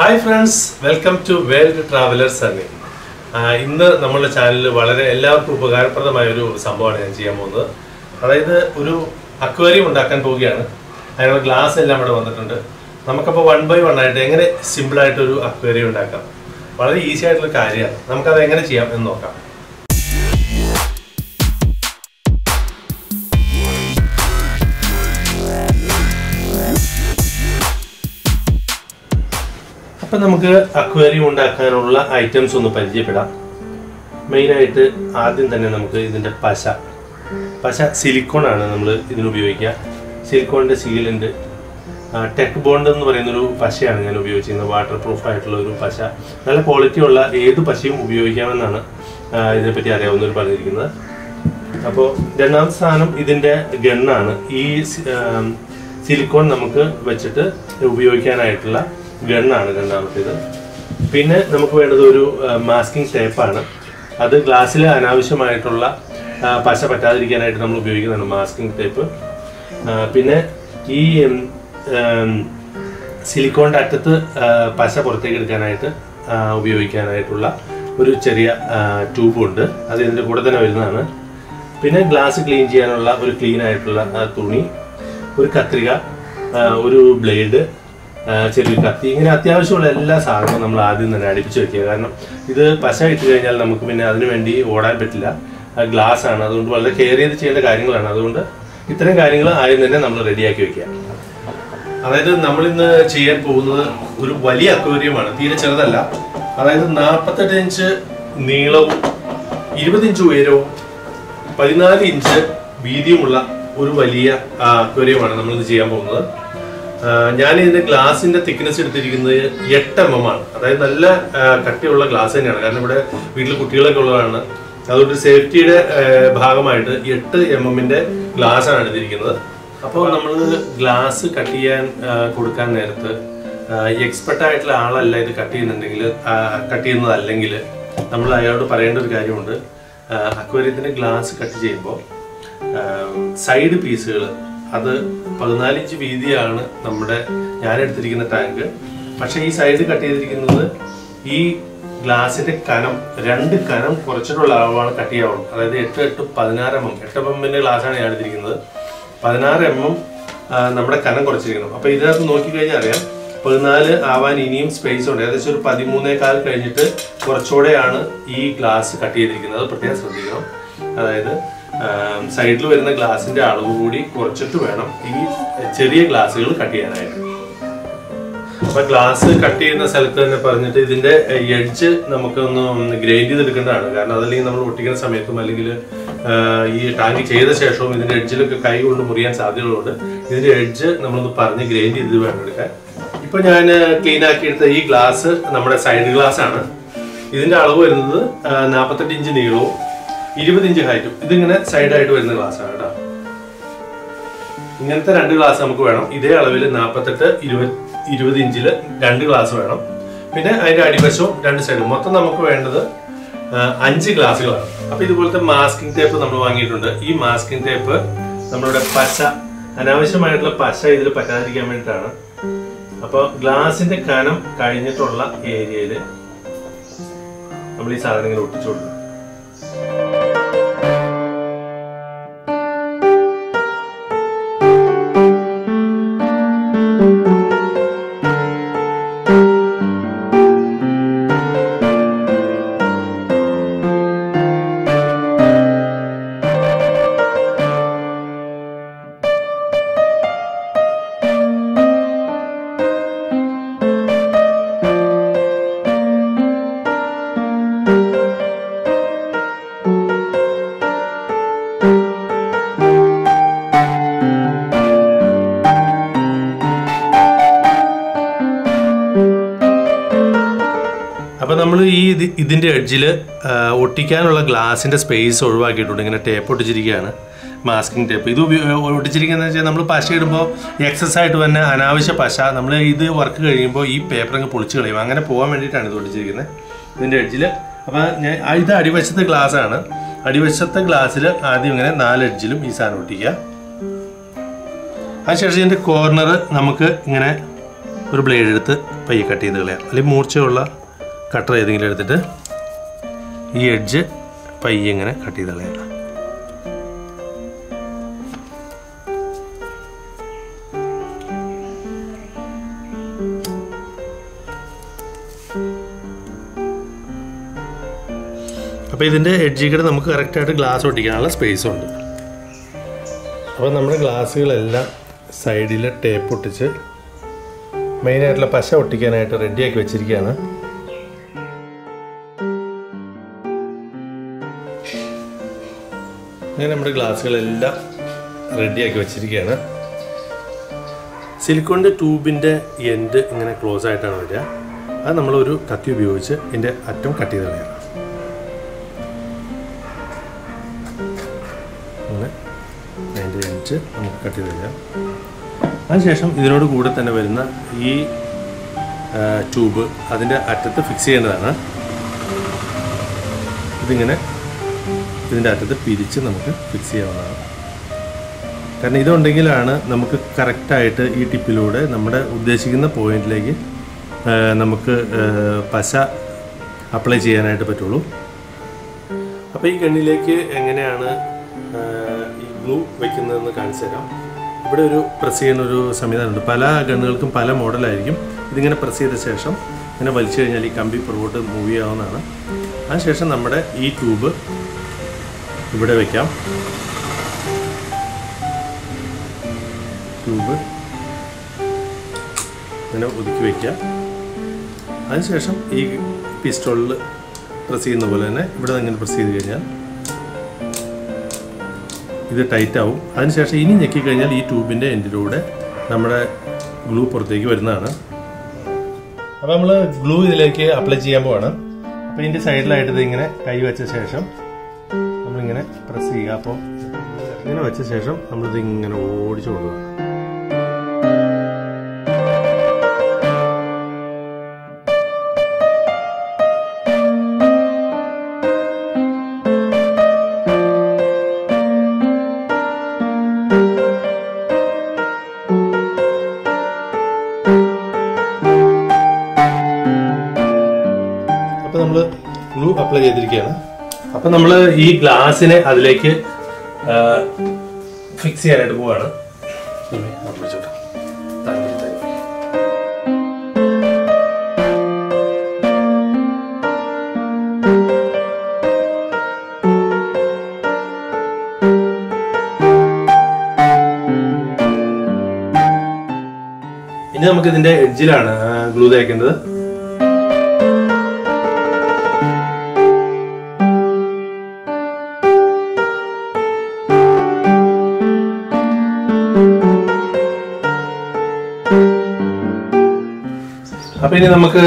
Hi friends welcome to world traveller Sunny ഇന്ന് നമ്മളുടെ ചാനലിൽ വളരെ എല്ലാവർക്കും ഉപകാരപ്രദമായ ഒരു സംഭവമാണ് ഞാൻ ചെയ്യാൻ പോകുന്നത്. അതായത് ഒരു അക്വേറിയം ഉണ്ടാക്കാൻ പോവുകയാണ്. അതിനുള്ള ഗ്ലാസ് എല്ലാം ഇവിടെ വന്നിട്ടുണ്ട്. നമുക്കപ്പോൾ വൺ ബൈ വൺ ആയിട്ട് എങ്ങനെ സിമ്പിളായിട്ടൊരു അക്വേറിയം ഉണ്ടാക്കാം? വളരെ ഈസി ആയിട്ടുള്ള കാര്യമാണ്. നമുക്കത് എങ്ങനെ ചെയ്യാം എന്ന് നോക്കാം. അപ്പം നമുക്ക് അക്വേറിയം ഉണ്ടാക്കാനുള്ള ഐറ്റംസ് ഒന്ന് പരിചയപ്പെടാം. മെയിനായിട്ട് ആദ്യം തന്നെ നമുക്ക് ഇതിന്റെ പശ. പശ സിലിക്കോൺ ആണ് നമ്മൾ ഇതിന് ഉപയോഗിക്കുക. സിലിക്കോണിന്റെ സീലുണ്ട് ടെക് ബോണ്ട് എന്ന് പറയുന്ന ഒരു പശയാണ് ഞാൻ ഉപയോഗിച്ചിരുന്നത്. വാട്ടർ പ്രൂഫ് ആയിട്ടുള്ള ഒരു പശ. നല്ല ക്വാളിറ്റി ഉള്ള ഏത് പശയും ഉപയോഗിക്കാമെന്നാണ് ഇതിനെപ്പറ്റി അറിയാവുന്നവർ പറഞ്ഞിരിക്കുന്നത്. അപ്പോൾ രണ്ടാമത്തെ സാധനം ഇതിന്റെ ഗണ്ണാണ് ഈ സിലിക്കോൺ നമുക്ക് വെച്ചിട്ട് ഉപയോഗിക്കാനായിട്ടുള്ള ഗണ്ണാണ് രണ്ടാമത്തേത്. പിന്നെ നമുക്ക് വേണ്ടത് ഒരു മാസ്കിംഗ് ടേപ്പാണ് അത് ഗ്ലാസ്സിൽ അനാവശ്യമായിട്ടുള്ള പശ പറ്റാതിരിക്കാനായിട്ട് നമ്മൾ ഉപയോഗിക്കുന്നതാണ് മാസ്കിംഗ് ടേപ്പ് പിന്നെ ഈ സിലിക്കോണിന്റെ അറ്റത്ത് പശ പുറത്തേക്ക് എടുക്കാനായിട്ട് ഉപയോഗിക്കാനായിട്ടുള്ള ഒരു ചെറിയ ട്യൂബും ഉണ്ട്. അത് ഇതിന്റെ കൂടെ തന്നെ വരുന്നതാണ്. പിന്നെ ഗ്ലാസ് ക്ലീൻ ചെയ്യാനുള്ള ഒരു ക്ലീൻ ആയിട്ടുള്ള തുണി ഒരു കത്രിക ഒരു ബ്ലേഡ് ആ, ചെറിയൊരു കത്തി. ഇങ്ങനെ അത്യാവശ്യമുള്ള എല്ലാ സാധനവും നമ്മൾ ആദ്യം തന്നെ അടുപ്പിച്ച് വെക്കുക. കാരണം ഇത് പശ ഇട്ട് കഴിഞ്ഞാൽ നമുക്ക് പിന്നെ അതിനു വേണ്ടി ഓടാൻ പറ്റില്ല. ഗ്ലാസ് ആണ്. അതുകൊണ്ട് വളരെ കെയർ ചെയ്ത് ചെയ്യേണ്ട കാര്യങ്ങളാണ്. അതുകൊണ്ട് ഇത്തരം കാര്യങ്ങൾ ആദ്യം തന്നെ നമ്മൾ റെഡിയാക്കി വെക്കുക. അതായത് നമ്മൾ ഇന്ന് ചെയ്യാൻ പോകുന്നത് ഒരു വലിയ അക്വേറിയമാണ് തീരെ ചെറുതല്ല. അതായത് നാൽപ്പത്തെട്ട് ഇഞ്ച് നീളവും ഇരുപത് ഇഞ്ച് ഉയരവും പതിനാല് ഇഞ്ച് വീതിയുമുള്ള ഒരു വലിയ അക്വേറിയമാണ് നമ്മൾ ഇന്ന് ചെയ്യാൻ പോകുന്നത്. ഞാൻ ഇതിന്റെ ഗ്ലാസിന്റെ തിക്നെസ് എടുത്തിരിക്കുന്നത് എട്ട് എം എം ആണ് അതായത് നല്ല കട്ടിയുള്ള ഗ്ലാസ് തന്നെയാണ്. കാരണം ഇവിടെ വീട്ടിൽ കുട്ടികളൊക്കെ ഉള്ളതാണ്. അതുകൊണ്ട് സേഫ്റ്റിയുടെ ഭാഗമായിട്ട് എട്ട് എം എമ്മിന്റെ ഗ്ലാസ് ആണ് എടുത്തിരിക്കുന്നത്. അപ്പോൾ നമ്മൾ ഗ്ലാസ് കട്ട് ചെയ്യാൻ കൊടുക്കാൻ നേരത്ത് എക്സ്പെർട്ട് ആയിട്ടുള്ള ആളല്ല ഇത് കട്ട് ചെയ്യുന്നുണ്ടെങ്കിൽ കട്ട് ചെയ്യുന്നതല്ലെങ്കിൽ നമ്മൾ അയാളോട് പറയേണ്ട ഒരു കാര്യമുണ്ട്. അക്വേറിയത്തിന്റെ ഗ്ലാസ് കട്ട് ചെയ്യുമ്പോൾ സൈഡ് പീസുകൾ അത് പതിനാല് ഇഞ്ച് വീതിയാണ് നമ്മുടെ ഞാൻ എടുത്തിരിക്കുന്ന ടാങ്ക്. പക്ഷേ ഈ സൈഡ് കട്ട് ചെയ്തിരിക്കുന്നത് ഈ ഗ്ലാസിന്റെ കനം രണ്ട് കനം കുറച്ചിട്ടുള്ള അളവാണ് കട്ട് ചെയ്യാവുള്ളൂ അതായത് എട്ട് എട്ട് പതിനാറ് എം എം. എട്ട് എം എമ്മിന്റെ ഗ്ലാസ്സാണ് ഞാൻ എടുത്തിരിക്കുന്നത് പതിനാറ് എം എം നമ്മുടെ കനം കുറച്ചിരിക്കണം. അപ്പൊ ഇതിനകത്ത് നോക്കിക്കഴിഞ്ഞാൽ അറിയാം പതിനാല് ആവാൻ ഇനിയും സ്പേസ് ഉണ്ട്. ഏകദേശം ഒരു പതിമൂന്നേക്കാൾ കഴിഞ്ഞിട്ട് കുറച്ചുകൂടെയാണ് ഈ ഗ്ലാസ് കട്ട് ചെയ്തിരിക്കുന്നത്. അത് പ്രത്യേകം ശ്രദ്ധിക്കണം. അതായത് സൈഡിൽ വരുന്ന ഗ്ലാസിന്റെ അളവ് കൂടി കുറച്ചിട്ട് വേണം ഈ ചെറിയ ഗ്ലാസ്സുകൾ കട്ട് ചെയ്യാനായിട്ട്. അപ്പൊ ഗ്ലാസ് കട്ട് ചെയ്യുന്ന സ്ഥലത്ത് തന്നെ പറഞ്ഞിട്ട് ഇതിന്റെ എഡ്ജ് നമുക്കൊന്ന് ഗ്രൈൻഡ് ചെയ്തെടുക്കേണ്ടതാണ്. കാരണം അതല്ലെങ്കിൽ നമ്മൾ ഒട്ടിക്കുന്ന സമയത്തും അല്ലെങ്കിൽ ഈ ടാങ്ക് ചെയ്ത ശേഷവും ഇതിന്റെ എഡ്ജിലൊക്കെ കൈ കൊണ്ട് മുറിയാൻ സാധ്യതകളുണ്ട് ഇതിന്റെ എഡ്ജ് നമ്മളൊന്ന് പറഞ്ഞ് ഗ്രൈൻഡ് ചെയ്ത് വേണം എടുക്കാൻ. ഇപ്പൊ ഞാൻ ക്ലീൻ ആക്കി ആക്കിയെടുത്ത ഈ ഗ്ലാസ് നമ്മുടെ സൈഡ് ഗ്ലാസ് ആണ്. ഇതിന്റെ അളവ് വരുന്നത് നാൽപ്പത്തെട്ട് ഇഞ്ച് നീളവും ഇരുപത് ഇഞ്ച് ഹൈറ്റും ഇതിങ്ങനെ സൈഡായിട്ട് വരുന്ന ഗ്ലാസ് ആണ് കേട്ടോ. ഇങ്ങനത്തെ രണ്ട് ഗ്ലാസ് നമുക്ക് വേണം. ഇതേ അളവിൽ നാൽപ്പത്തെട്ട് ഇരുപത് ഇരുപത് ഇഞ്ചിൽ രണ്ട് ഗ്ലാസ് വേണം. പിന്നെ അതിന്റെ അടിവശവും രണ്ട് സൈഡും മൊത്തം നമുക്ക് വേണ്ടത് അഞ്ച് ഗ്ലാസ്സുകളാണ് അപ്പൊ ഇതുപോലത്തെ മാസ്കിംഗ് ടേപ്പ് നമ്മൾ വാങ്ങിയിട്ടുണ്ട്. ഈ മാസ്കിംഗ് ടേപ്പ് നമ്മളുടെ പശ അനാവശ്യമായിട്ടുള്ള പശ ഇതിൽ പറ്റാതിരിക്കാൻ വേണ്ടിയിട്ടാണ്. അപ്പോൾ ഗ്ലാസിന്റെ കനം കഴിഞ്ഞിട്ടുള്ള ഏരിയയിൽ നമ്മൾ ഈ സാധനങ്ങൾ ഒട്ടിച്ചു കൊടുക്കും അപ്പൊ നമ്മൾ ഈ ഇത് ഇതിന്റെ എഡ്ജിൽ ഒട്ടിക്കാനുള്ള ഗ്ലാസിന്റെ സ്പേസ് ഒഴിവാക്കിയിട്ടുണ്ട്. ഇങ്ങനെ ടേപ്പ് ഒട്ടിച്ചിരിക്കുകയാണ്. മാസ്കിംഗ് ടേപ്പ് ഇത് ഒട്ടിച്ചിരിക്കുന്നത് വെച്ചാൽ നമ്മൾ പശ ഇടുമ്പോൾ എക്സസ് ആയിട്ട് തന്നെ അനാവശ്യ പശ. നമ്മൾ ഇത് വർക്ക് കഴിയുമ്പോൾ ഈ പേപ്പർ അങ്ങ് പൊളിച്ച് കളയും. അങ്ങനെ പോകാൻ വേണ്ടിയിട്ടാണ് ഇത് ഒട്ടിച്ചിരിക്കുന്നത് ഇതിന്റെ എഡ്ജിൽ അപ്പം ഞാൻ ഇത് അടിവശത്തെ ഗ്ലാസ് ആണ്. അടിവശത്തെ ഗ്ലാസ്സിൽ ആദ്യം ഇങ്ങനെ നാല് എഡ്ജിലും ഈ സാധനം ഒട്ടിക്കുക അതിനുശേഷം ഇതിന്റെ കോർണർ നമുക്ക് ഇങ്ങനെ ഒരു ബ്ലേഡ് എടുത്ത് പയ്യെ കട്ട് ചെയ്ത് കളയാം. അല്ലെങ്കിൽ മൂർച്ചയുള്ള കട്ടർ ഏതെങ്കിലും എടുത്തിട്ട് ഈ എഡ്ജ് പയ്യെ ഇങ്ങനെ കട്ട് ചെയ്ത് കളയാം. അപ്പോൾ ഇതിന്റെ എഡ്ജിൽ കൂടെ നമുക്ക് കറക്റ്റായിട്ട് ഗ്ലാസ് ഒട്ടിക്കാനുള്ള സ്പേസ് ഉണ്ട്. അപ്പോൾ നമ്മുടെ ഗ്ലാസ്സുകളെല്ലാം സൈഡിൽ ടേപ്പ് ഒട്ടിച്ച് മെയിനായിട്ടുള്ള പശ ഒട്ടിക്കാനായിട്ട് റെഡിയാക്കി വെച്ചിരിക്കുകയാണ്. അങ്ങനെ നമ്മുടെ ഗ്ലാസ്സുകളെല്ലാം റെഡിയാക്കി വെച്ചിരിക്കുകയാണ്. സിലിക്കോണിന്റെ ട്യൂബിന്റെ എൻഡ് ഇങ്ങനെ ക്ലോസ് ആയിട്ടാണ് വരിക. അത് നമ്മളൊരു കത്തി ഉപയോഗിച്ച് ഇതിന്റെ അറ്റം കട്ട് ചെയ്ത് കളയണം അങ്ങനെ അതിന്റെ എൻഡ് നമുക്ക് കട്ട് ചെയ്ത് കളയാം. അതിനുശേഷം ഇതിനോട് കൂടെ തന്നെ വരുന്ന ഈ ട്യൂബ് അതിന്റെ അറ്റത്ത് ഫിക്സ് ചെയ്യേണ്ടതാണ്. ഇതിങ്ങനെ ഇതിന്റെ അറ്റത്ത് പിരിച്ച് നമുക്ക് ഫിക്സ് ചെയ്യാവുന്നതാണ്. കാരണം ഇതുണ്ടെങ്കിലാണ് നമുക്ക് കറക്റ്റായിട്ട് ഈ ടിപ്പിലൂടെ നമ്മുടെ ഉദ്ദേശിക്കുന്ന പോയിന്റിലേക്ക് നമുക്ക് പശ അപ്ലൈ ചെയ്യാനായിട്ട് പറ്റുള്ളൂ. അപ്പോൾ ഈ ഗണ്ണിലേക്ക് എങ്ങനെയാണ് ഈ ഗ്ലൂ വെക്കുന്നതെന്ന് കാണിച്ചു തരാം. ഇവിടെ ഒരു പ്രസ് ചെയ്യുന്ന ഒരു സംവിധാനമുണ്ട്. പല ഗണ്ണുകൾക്കും പല മോഡലായിരിക്കും ഇതിങ്ങനെ പ്രസ് ചെയ്ത ശേഷം ഇങ്ങനെ വലിച്ചു കഴിഞ്ഞാൽ ഈ കമ്പി പുറകോട്ട് മൂവ് ചെയ്യാവുന്നതാണ്. അതിനുശേഷം നമ്മുടെ ഈ ട്യൂബ് ഇവിടെ വയ്ക്കാം ട്യൂബ് ഇങ്ങനെ ഒതുക്കി വയ്ക്കുക അതിനുശേഷം ഈ പിസ്റ്റോളിൽ പ്രസ് ചെയ്യുന്ന പോലെ തന്നെ ഇവിടെ ഇങ്ങനെ പ്രസ് ചെയ്ത് കഴിഞ്ഞാൽ ഇത് ടൈറ്റ് ആവും. അതിനുശേഷം ഇനി ഞെക്കിക്കഴിഞ്ഞാൽ ഈ ട്യൂബിന്റെ എൻഡിലൂടെ നമ്മുടെ ഗ്ലൂ പുറത്തേക്ക് വരുന്നതാണ്. അപ്പോൾ നമ്മൾ ഗ്ലൂ ഇതിലേക്ക് അപ്ലൈ ചെയ്യാൻ പോവാണ്. അപ്പോൾ ഇതിന്റെ സൈഡിലായിട്ട് ഇത് ഇങ്ങനെ കൈ വെച്ച ശേഷം നമ്മളിങ്ങനെ പ്രസ് ചെയ്യുക. അപ്പോൾ ഇങ്ങനെ വെച്ച ശേഷം നമ്മളിത് ഇങ്ങനെ ഓടിച്ചു കൊടുക്കുക അപ്പൊ നമ്മൾ ഗ്ലൂ അപ്ലൈ ചെയ്തിരിക്കുകയാണ്. അപ്പൊ നമ്മൾ ഈ ഗ്ലാസിനെ അതിലേക്ക് ഫിക്സ് ചെയ്യാനായിട്ട് പോവാണ്. ഇനി നമുക്ക് ഇതിന്റെ എഡ്ജിലാണ് ഗ്ലൂ തേക്കേണ്ടത്. അപ്പൊ ഇനി നമുക്ക്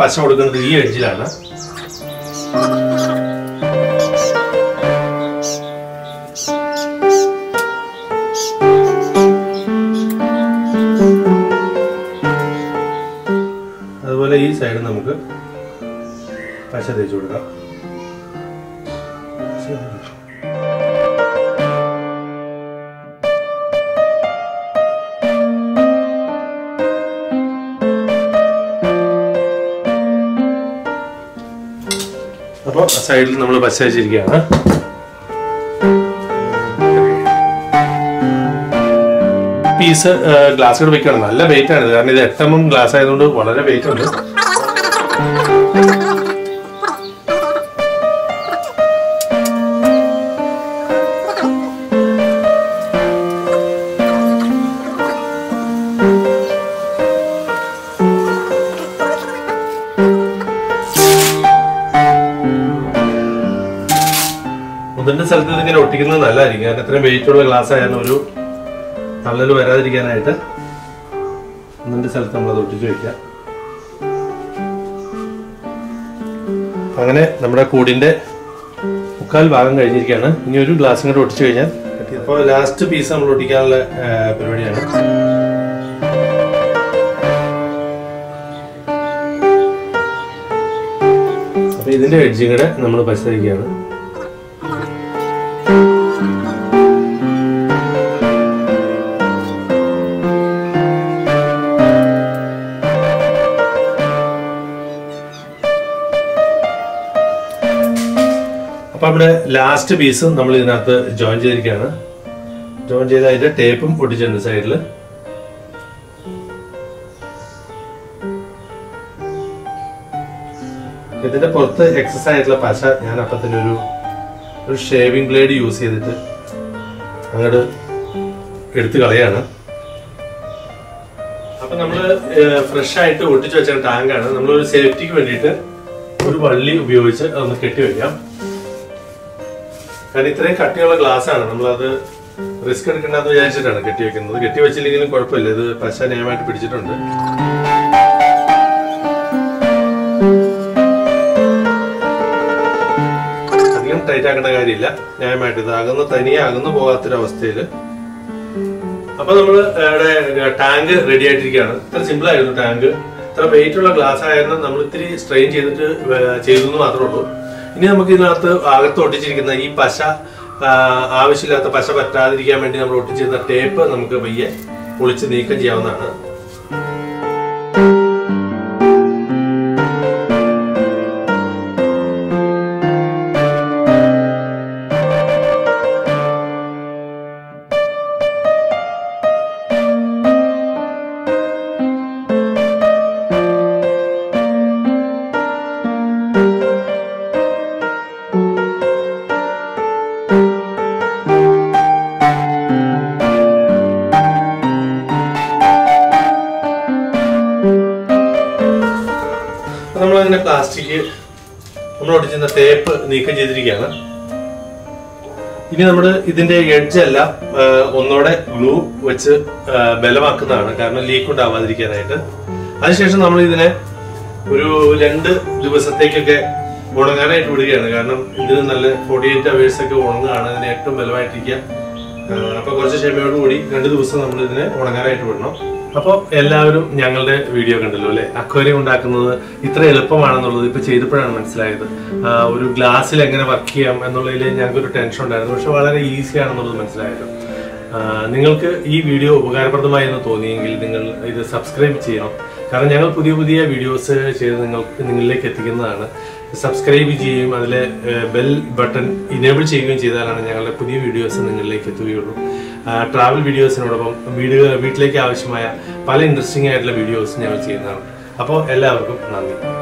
പശ കൊടുക്കുന്നത് ഈ എഡ്ജിലാണ്. അതുപോലെ ഈ സൈഡ് നമുക്ക് പശ തേച്ചു കൊടുക്കാം. അപ്പോൾ സൈഡിൽ നമ്മൾ പശ വെച്ചിരിക്കുകയാണ് പീസ് ഗ്ലാസ് കൂടെ വെക്കണം നല്ല വെയിറ്റ് ആണ് കാരണം ഇത് എട്ട് എം എം ഗ്ലാസ് ആയതുകൊണ്ട് വളരെ വെയിറ്റ് ഉണ്ട്. ഒട്ടിക്കുന്നത് അത് ഇത്രയും വെയിറ്റ് ഉള്ള ഗ്ലാസ് ആയാലും ഒരു തള്ളൽ വരാതിരിക്കാനായിട്ട് ഒന്നിന്റെ സ്ഥലത്ത് നമ്മളത് ഒട്ടിച്ച് വെക്കാം അങ്ങനെ നമ്മുടെ കൂടിന്റെ മുക്കാൽ ഭാഗം കഴിഞ്ഞിരിക്കുകയാണ്. ഇനി ഒരു ഗ്ലാസും കൂടെ ഒട്ടിച്ചു കഴിഞ്ഞാൽ അപ്പോൾ ലാസ്റ്റ് പീസ് നമ്മൾ ഒട്ടിക്കാനുള്ള പരിപാടിയാണ്. അപ്പൊ ഇതിന്റെ എഡ്ജും കൂടെ നമ്മൾ പരിശോധിക്കുകയാണ്. നമ്മുടെ ലാസ്റ്റ് പീസ് നമ്മൾ ഇതിനകത്ത് ജോയിൻ ചെയ്തിരിക്കുകയാണ്. ജോയിൻ ചെയ്ത് അതിന്റെ ടേപ്പും പൊട്ടിച്ചിട്ടുണ്ട് സൈഡിൽ ഇതിന്റെ പുറത്ത് എക്സസ് ആയിട്ടുള്ള പശ ഞാൻ അപ്പത്തിന് ഒരു ഒരു ഷേവിംഗ് ബ്ലേഡ് യൂസ് ചെയ്തിട്ട് അങ്ങോട്ട് എടുത്തു കളയാണ്. അപ്പൊ നമ്മൾ ഫ്രഷ് ആയിട്ട് ഒട്ടിച്ചു വെച്ച ടാങ്കാണ് നമ്മൾ ഒരു സേഫ്റ്റിക്ക് വേണ്ടിയിട്ട് ഒരു വള്ളി ഉപയോഗിച്ച് അതൊന്ന് കെട്ടിവെക്കാം കാരണം ഇത്രയും കട്ടിയുള്ള ഗ്ലാസ് ആണ്. നമ്മളത് റിസ്ക് എടുക്കേണ്ടെന്ന് വിചാരിച്ചിട്ടാണ് കെട്ടി വെക്കുന്നത്. കെട്ടി വെച്ചില്ലെങ്കിലും കുഴപ്പമില്ല. ഇത് പശ നയമായിട്ട് പിടിച്ചിട്ടുണ്ട്. അധികം ടൈറ്റ് ആക്കേണ്ട കാര്യമില്ല. ന്യായമായിട്ട് ഇത് അകന്ന് തനിയെ അകന്നു പോകാത്തൊരവസ്ഥയിൽ അപ്പൊ ഇവിടെ ടാങ്ക് റെഡി ആയിട്ടിരിക്കുകയാണ്. ഇത്ര സിമ്പിൾ ആയിരുന്നു ടാങ്ക് ഇത്ര വെയിറ്റ് ഉള്ള ഗ്ലാസ് ആയിരുന്നു. നമ്മൾ ഇത്തിരി സ്ട്രെയിൻ ചെയ്തിട്ട് ചെയ്തു മാത്രമേ ഉള്ളൂ. ഇനി നമുക്ക് ഇതിനകത്ത് അകത്ത് ഒട്ടിച്ചിരിക്കുന്ന ഈ പശ ആവശ്യമില്ലാത്ത പശ പറ്റാതിരിക്കാൻ വേണ്ടി നമ്മൾ ഒട്ടിച്ചിരുന്ന ടേപ്പ് നമുക്ക് പയ്യെ പൊളിച്ച് നീക്കം ചെയ്യാവുന്നതാണ്. നമ്മൾ തേപ്പ് നീക്കം ചെയ്തിരിക്കുകയാണ്. ഇനി നമ്മൾ ഇതിന്റെ എഡ്ജ് അല്ല ഒന്നോടെ ഗ്ലൂ വെച്ച് ബലമാക്കുന്നതാണ്. കാരണം ലീക്ക് ഉണ്ടാവാതിരിക്കാനായിട്ട്. അതിനുശേഷം നമ്മൾ ഇതിനെ ഒരു രണ്ട് ദിവസത്തേക്കൊക്കെ ഉണങ്ങാനായിട്ട് വിടുകയാണ്. കാരണം ഇതിന് നല്ല ഫോർട്ടി എയ്റ്റ് അവേഴ്സ് ഒക്കെ ഉണങ്ങുകയാണ് അതിന് ഏറ്റവും ബലമായിട്ടിരിക്കുക. അപ്പൊ കുറച്ച് ക്ഷമയോടുകൂടി രണ്ട് ദിവസം നമ്മൾ ഇതിനെ ഉണങ്ങാനായിട്ട് വിടണം. അപ്പോൾ എല്ലാവരും ഞങ്ങളുടെ വീഡിയോ കണ്ടല്ലോ അല്ലേ? അക്വേറിയം ഉണ്ടാക്കുന്നത് ഇത്ര എളുപ്പമാണെന്നുള്ളത് ഇപ്പോൾ ചെയ്തപ്പോഴാണ് മനസ്സിലായത്. ഒരു ഗ്ലാസ്സിൽ എങ്ങനെ വർക്ക് ചെയ്യാം എന്നുള്ളതിൽ ഞങ്ങൾക്കൊരു ടെൻഷൻ ഉണ്ടായിരുന്നു. പക്ഷെ വളരെ ഈസി ആണെന്നുള്ളത് മനസ്സിലായത്. നിങ്ങൾക്ക് ഈ വീഡിയോ ഉപകാരപ്രദമായി എന്ന് തോന്നിയെങ്കിൽ നിങ്ങൾ ഇത് സബ്സ്ക്രൈബ് ചെയ്യണം. കാരണം ഞങ്ങൾ പുതിയ പുതിയ വീഡിയോസ് ചെയ്ത് നിങ്ങൾക്ക് നിങ്ങളിലേക്ക് എത്തിക്കുന്നതാണ്. സബ്സ്ക്രൈബ് ചെയ്യുകയും അതിലെ ബെൽ ബട്ടൺ ഇനേബിൾ ചെയ്യുകയും ചെയ്താലാണ് ഞങ്ങളുടെ പുതിയ വീഡിയോസ് നിങ്ങളിലേക്ക് എത്തുകയുള്ളൂ. ട്രാവൽ വീഡിയോസിനോടൊപ്പം വീട് വീട്ടിലേക്ക് ആവശ്യമായ പല ഇൻട്രസ്റ്റിംഗ് ആയിട്ടുള്ള വീഡിയോസ് ഞങ്ങൾ ചെയ്യുന്നതാണ്. അപ്പോൾ എല്ലാവർക്കും നന്ദി.